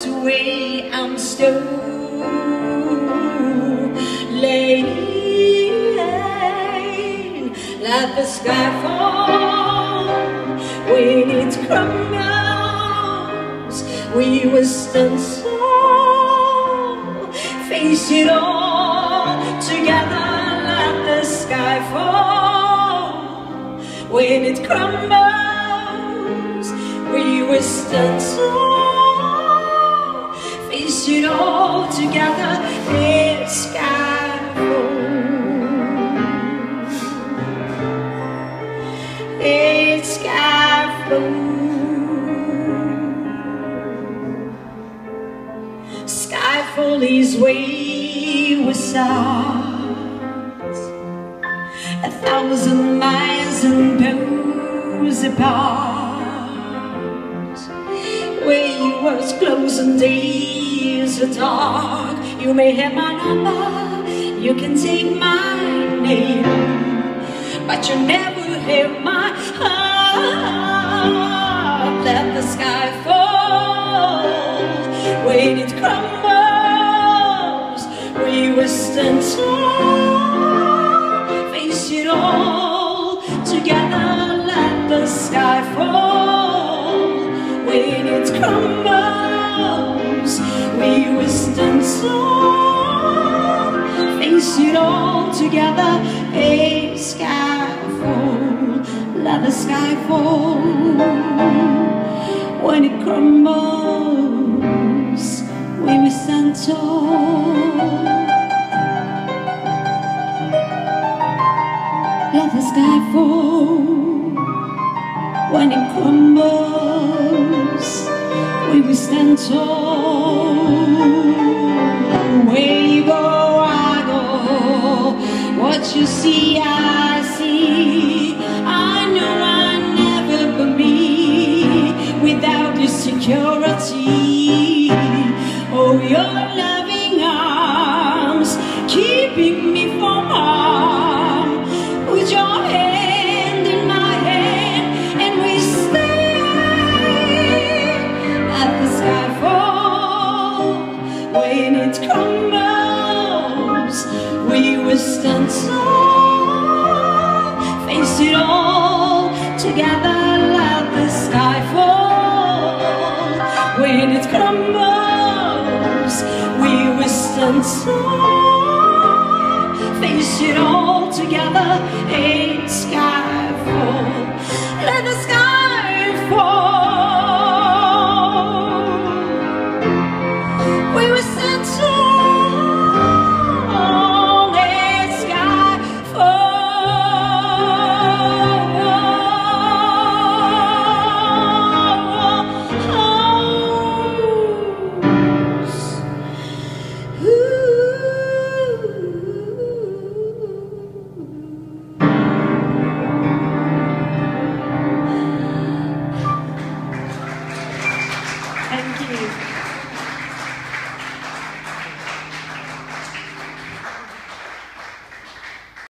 I'm still laying Let the sky fall when it crumbles We will stand so Face it all together Let the sky fall when it crumbles We will stand so together, it's Skyfall. It's scaffold. Skyfall is wayward stars, a thousand miles and poles apart way was close and days dark You may have my number, you can take my name. But you never have my heart. Let the sky fall. When it crumbles We will stand tall, face it all. Together Let the sky fall. When it crumbles We stand tall Face it all together A Skyfall Let the sky fall When it crumbles We stand tall Let the sky fall when it crumbles, we stand tall. Stand tall, face it all together. Let the sky fall when it crumbles. We will stand tall, face it all together. Hey,